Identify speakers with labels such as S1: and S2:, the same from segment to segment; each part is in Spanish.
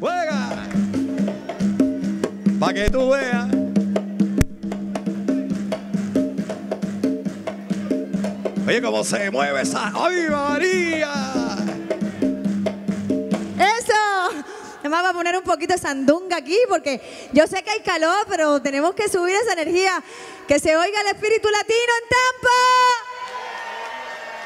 S1: Juega. Para que tú veas. Oye, cómo se mueve esa. ¡Ay, María!
S2: Eso. Además va a poner un poquito de sandunga aquí porque yo sé que hay calor, pero tenemos que subir esa energía. Que se oiga el espíritu latino en Tampa.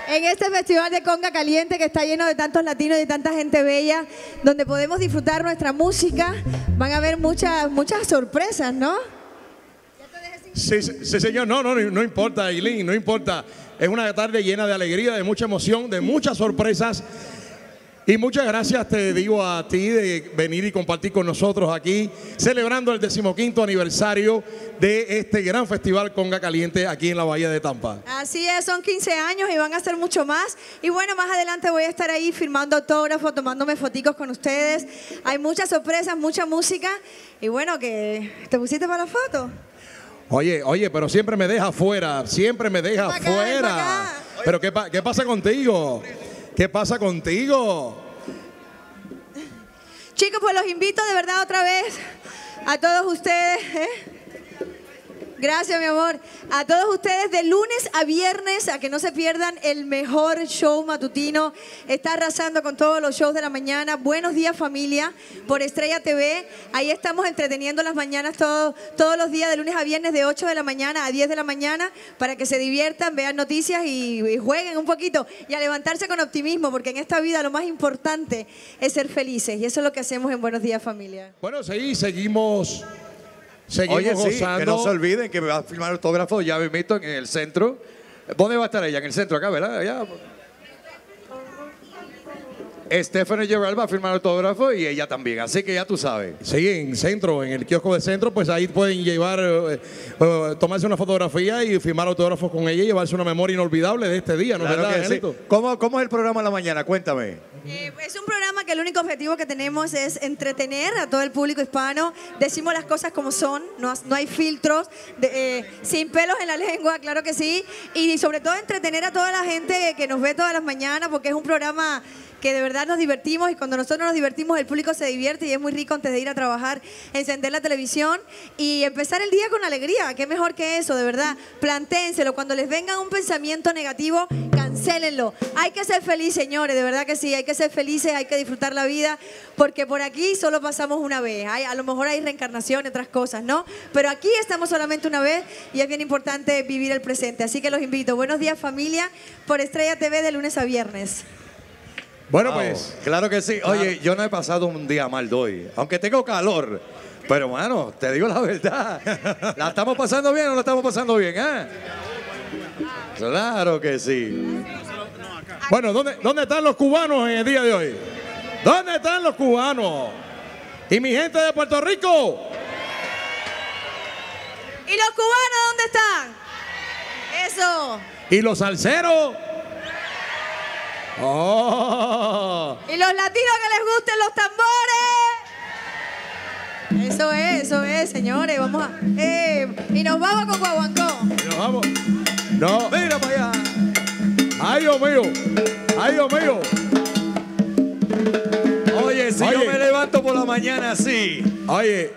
S2: En este festival de Conga Caliente que está lleno de tantos latinos y tanta gente bella, donde podemos disfrutar nuestra música, van a haber muchas, muchas sorpresas, ¿no?
S3: Sí, sí, señor. No, no, no importa, Eileen, no importa. Es una tarde llena de alegría, de mucha emoción, de muchas sorpresas. Y muchas gracias te digo a ti de venir y compartir con nosotros aquí, celebrando el decimoquinto aniversario de este gran festival Conga Caliente aquí en la Bahía de Tampa.
S2: Así es, son 15 años y van a ser mucho más. Y bueno, más adelante voy a estar ahí firmando autógrafos, tomándome foticos con ustedes. Hay muchas sorpresas, mucha música. Y bueno, que te pusiste para la foto.
S3: Oye, oye, pero siempre me deja afuera, siempre me deja
S2: acá, acá.
S3: Pero ¿qué, pa- ¿qué pasa contigo? ¿Qué pasa contigo?
S2: Chicos, pues los invito de verdad otra vez a todos ustedes. ¿eh? Gracias, mi amor. A todos ustedes de lunes a viernes a que no se pierdan el mejor show matutino. Está arrasando con todos los shows de la mañana. Buenos días, familia, por Estrella TV. Ahí estamos entreteniendo las mañanas todo- todos los días de lunes a viernes de 8 de la mañana a 10 de la mañana para que se diviertan, vean noticias y, y jueguen un poquito y a levantarse con optimismo porque en esta vida lo más importante es ser felices y eso es lo que hacemos en Buenos días, familia.
S3: Bueno, sí, seguimos, seguimos
S1: Oye, sí,
S3: gozando.
S1: que no se olviden que me va a firmar autógrafo ya me meto en el centro. ¿Dónde va a estar ella? En el centro acá, ¿verdad? Allá. Stephanie Gerald va a firmar autógrafo y ella también, así que ya tú sabes.
S3: Sí, en centro, en el kiosco de centro, pues ahí pueden llevar, eh, eh, tomarse una fotografía y firmar autógrafos con ella y llevarse una memoria inolvidable de este día, ¿no
S1: Claro
S3: verdad,
S1: que sí.
S3: Angelito?
S1: ¿Cómo, ¿Cómo es el programa en la mañana? Cuéntame.
S2: Eh, es un programa que el único objetivo que tenemos es entretener a todo el público hispano. Decimos las cosas como son, no, no hay filtros, de- eh, sin pelos en la lengua, claro que sí. Y sobre todo entretener a toda la gente que nos ve todas las mañanas, porque es un programa que de verdad nos divertimos y cuando nosotros nos divertimos el público se divierte y es muy rico antes de ir a trabajar, encender la televisión y empezar el día con alegría. Qué mejor que eso, de verdad. Plantéenselo. Cuando les venga un pensamiento negativo, cancélenlo. Hay que ser feliz, señores, de verdad que sí. Hay que ser felices, hay que disfrutar la vida, porque por aquí solo pasamos una vez. Hay- a lo mejor hay reencarnación y otras cosas, ¿no? Pero aquí estamos solamente una vez y es bien importante vivir el presente. Así que los invito. Buenos días, familia, por Estrella TV de lunes a viernes.
S3: Bueno,
S1: Wow,
S3: pues,
S1: Claro que sí. Oye, yo no he pasado un día mal de hoy, aunque tengo calor. Pero, bueno, te digo la verdad. ¿La estamos pasando bien o la estamos pasando bien, eh? Claro que sí.
S3: bueno, ¿dónde, ¿dónde están los cubanos en el día de hoy? ¿Dónde están los cubanos? ¿Y mi gente de Puerto Rico?
S2: ¿Y los cubanos dónde están? Eso.
S3: ¿Y los salseros? ¡Oh!
S2: ¿Y los latinos que les gusten los tambores? Eso es, eso es, señores. Vamos a. eh, y nos vamos con Guaguancó.
S3: Nos vamos. No,
S1: Mira para allá.
S3: ay Dios mío, ay Dios mío.
S1: Oye, si
S3: Oye.
S1: yo me levanto por la mañana así.
S3: Oye,